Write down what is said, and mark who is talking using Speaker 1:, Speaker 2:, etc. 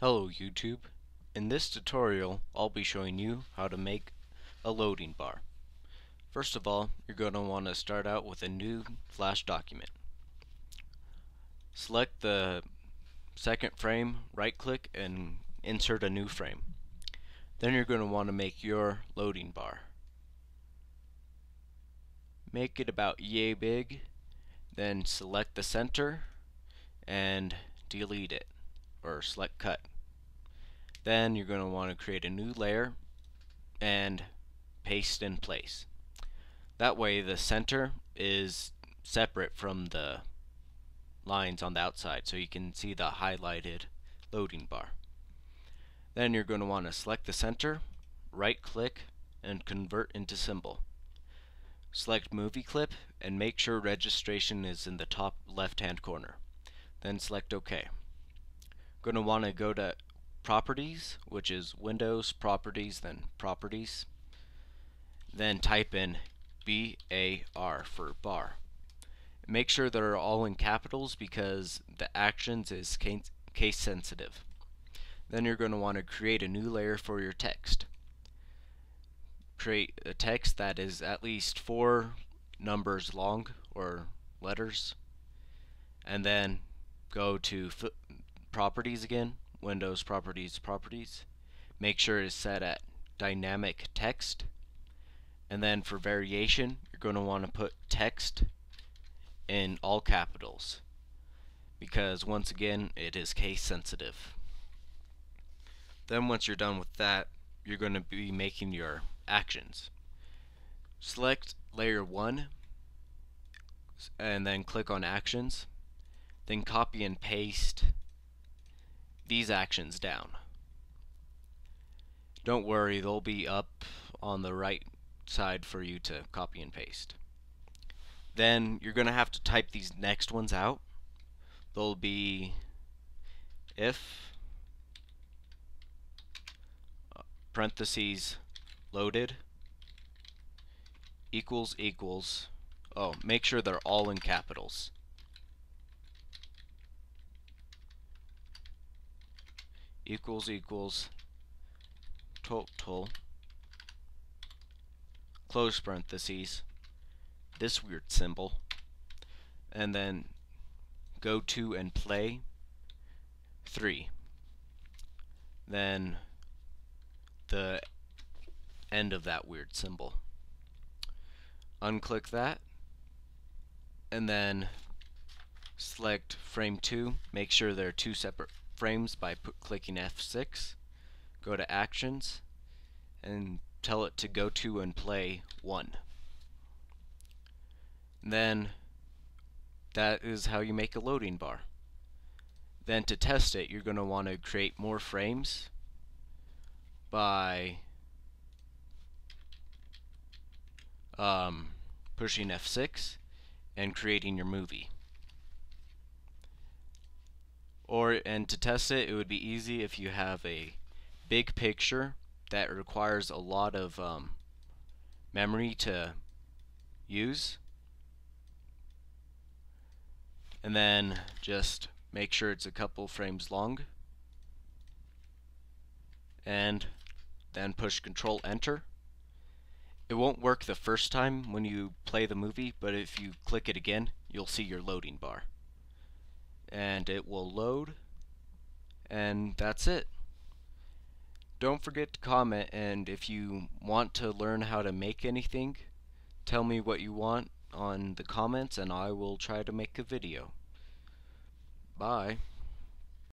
Speaker 1: Hello YouTube. In this tutorial I'll be showing you how to make a loading bar. First of all you're going to want to start out with a new flash document. Select the second frame, right click and insert a new frame. Then you're going to want to make your loading bar. Make it about yay big, then select the center and delete it or select cut. Then you're going to want to create a new layer and paste in place. That way the center is separate from the lines on the outside so you can see the highlighted loading bar. Then you're going to want to select the center, right click, and convert into symbol. Select movie clip and make sure registration is in the top left hand corner. Then select OK. Going to want to go to properties, which is Windows properties, then properties. Then type in BAR for bar. Make sure they're all in capitals because the actions is case sensitive. Then you're going to want to create a new layer for your text. Create a text that is at least four numbers long or letters and then go to properties again Windows properties properties. Make sure it's set at dynamic text. And then for variation you're going to want to put text in all capitals. Because once again it is case sensitive. Then once you're done with that you're going to be making your actions. Select layer 1 and then click on actions. Then copy and paste these actions down. Don't worry, they'll be up on the right side for you to copy and paste. Then you're going to have to type these next ones out. They'll be if parentheses loaded equals equals oh make sure they're all in capitals equals equals total close parentheses this weird symbol and then go to and play 3 then the end of that weird symbol. Unclick that and then select frame 2 make sure they're two separate frames by clicking F6. Go to Actions and tell it to go to and play 1. Then that is how you make a loading bar. Then to test it, you're going to want to create more frames by um, pushing F6 and creating your movie. Or and to test it, it would be easy if you have a big picture that requires a lot of um, memory to use. And then just make sure it's a couple frames long. And then push Control Enter. It won't work the first time when you play the movie, but if you click it again, you'll see your loading bar and it will load and that's it. Don't forget to comment and if you want to learn how to make anything tell me what you want on the comments and I will try to make a video. Bye.